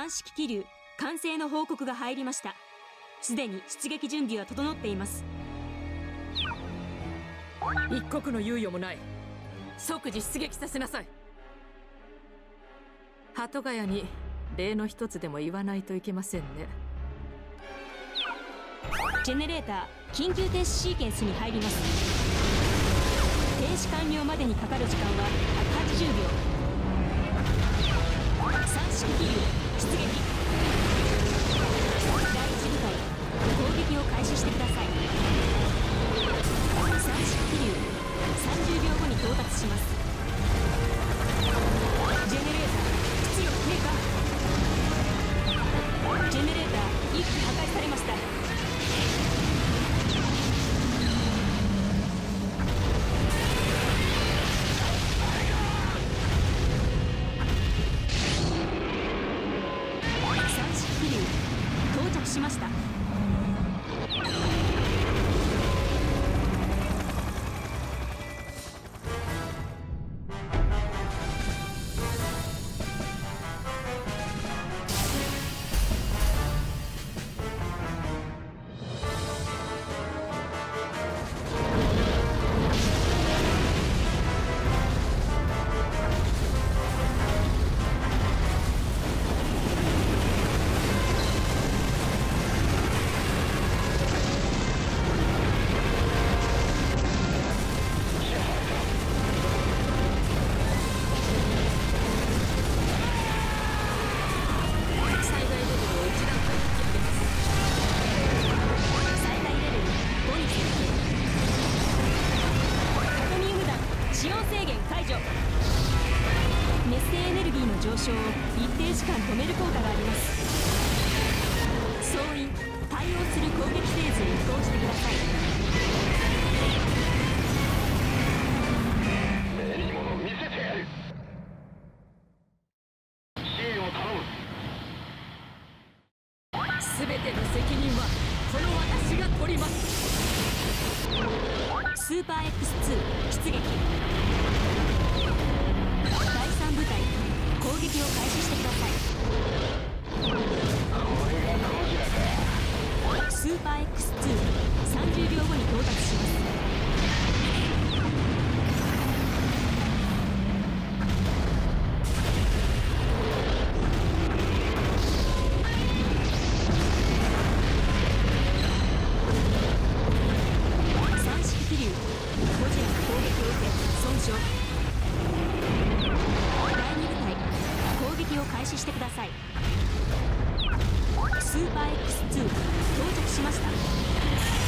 三式気流完成の報告が入りました。すでに出撃準備は整っています。一刻の猶予もない。即時出撃させなさい。鳩ヶ谷に例の一つでも言わないといけませんね。ジェネレーター緊急停止シーケンスに入ります。停止完了までにかかる時間は180秒。三式気流第1部隊攻撃を開始してください。三式気流30秒後に到達します。移してください。スーパー X2 到着しました。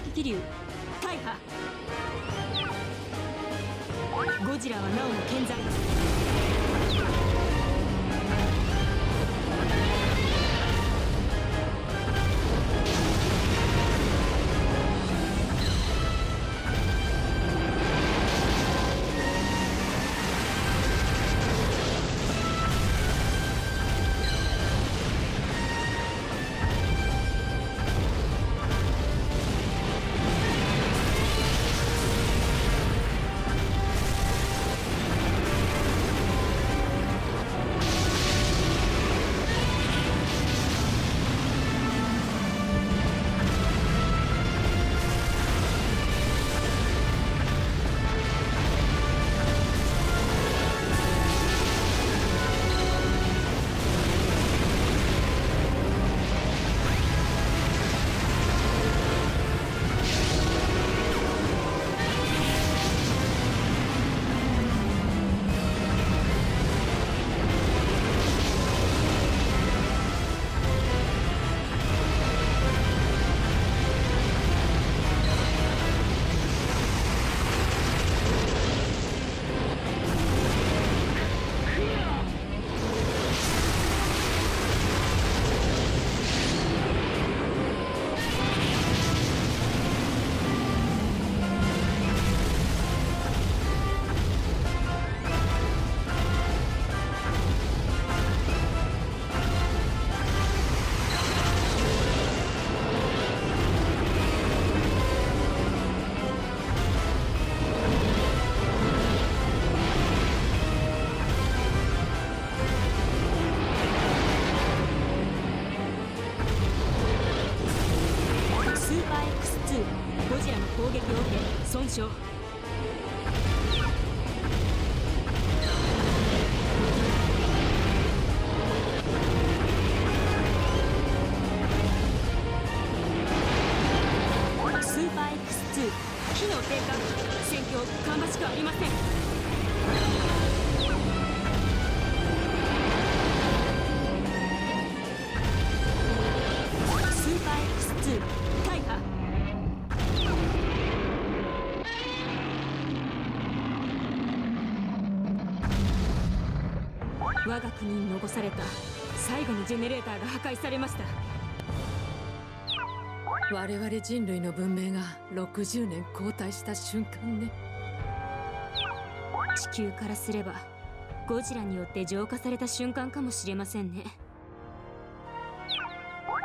式気流大破。ゴジラはなおも健在。我が国に残された。最後のジェネレーターが破壊されました。我々人類の文明が60年後退した瞬間ね。地球からすればゴジラによって浄化された瞬間かもしれませんね。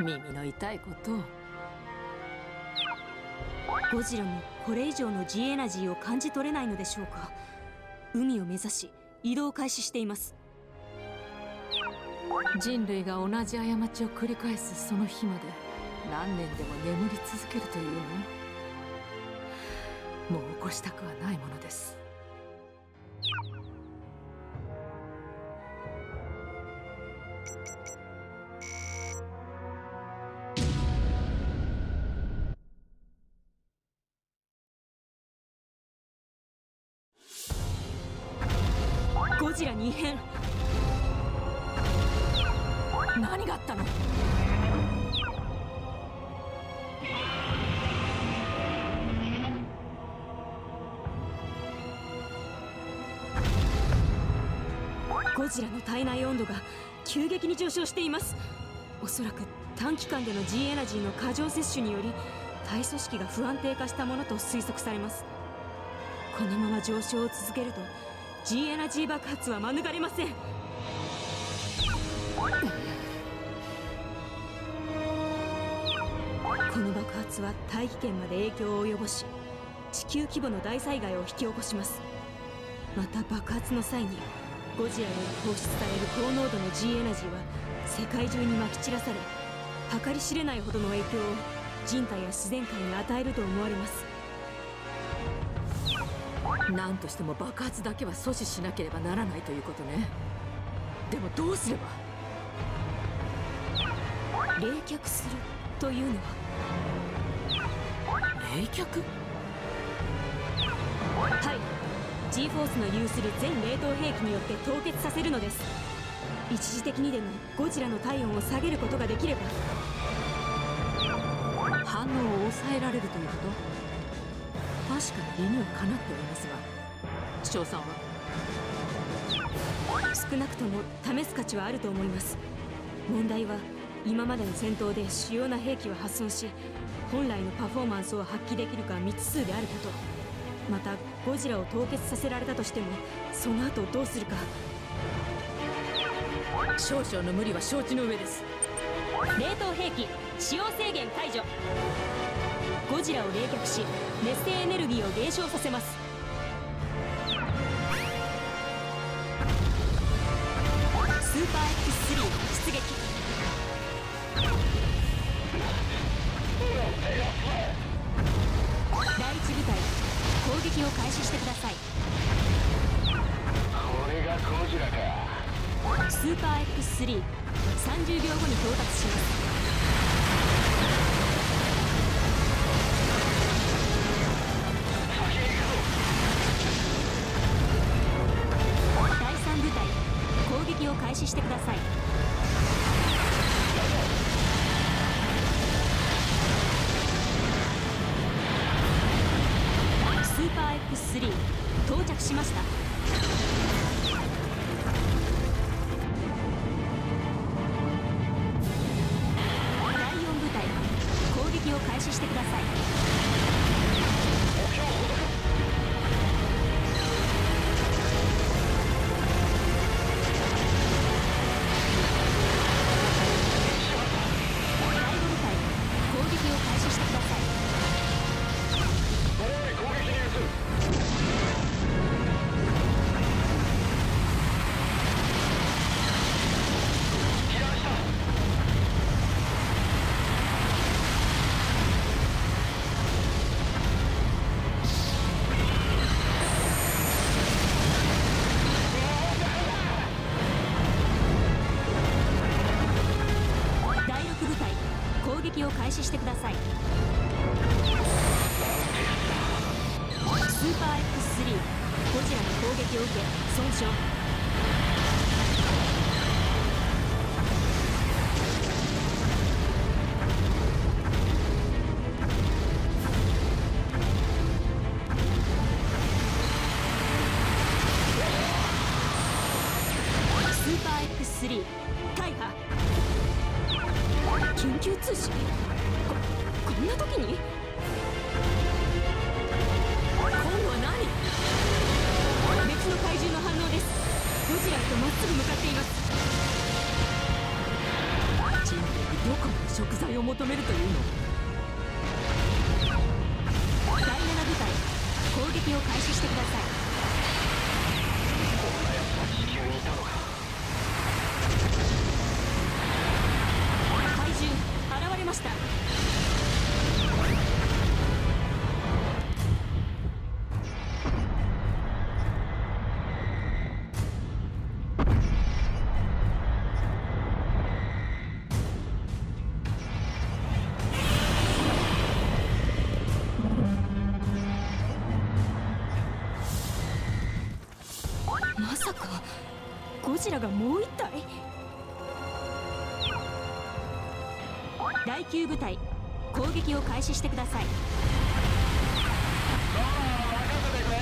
耳の痛いこと。をゴジラもこれ以上の G エナジーを感じ取れないのでしょうか。海を目指し移動を開始しています人類が同じ過ちを繰り返すその日まで何年でも眠り続けるというの？もう起こしたくはないものです。ゴジラに異変。何があったの？ゴジラの体内温度が急激に上昇しています。おそらく短期間での G エナジーの過剰摂取により体組織が不安定化したものと推測されます。このまま上昇を続けると G エナジー爆発は免れません。発は大気圏まで影響を及ぼし地球規模の大災害を引き起こします。また爆発の際にゴジラより放出される高濃度の G エナジーは世界中にまき散らされ計り知れないほどの影響を人体や自然界に与えると思われます。何としても爆発だけは阻止しなければならないということね。でもどうすれば？冷却するというのは冷却はい。G フォースの有する全冷凍兵器によって凍結させるのです。一時的にでもゴジラの体温を下げることができれば反応を抑えられるということ？確かに理にはかなっておりますが翔さんは？少なくとも試す価値はあると思います。問題は今までの戦闘で主要な兵器を発送し本来のパフォーマンスを発揮できるか未知数であること。またゴジラを凍結させられたとしてもその後どうするか。少々の無理は承知の上です。冷凍兵器使用制限解除。ゴジラを冷却し熱性エネルギーを減少させます撃を開始してください。これがゴジラか。スーパー X330 秒後に到達します3到着しました。開始してください。スーパー X3 ゴジラの攻撃を受け損傷。スーパー X3 大破。緊急通信。んな時に？今度は何？別の怪獣の反応です。ゴジラへとまっすぐ向かっています。人類にどこまで食材を求めるというの？第7部隊攻撃を開始してください。ゴジラがもう一体？第9部隊攻撃を開始してください。任せてくれ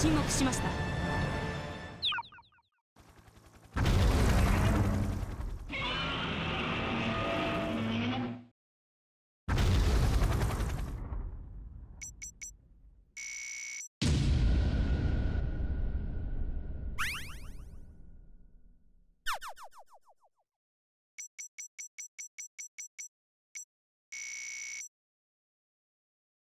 沈黙しました。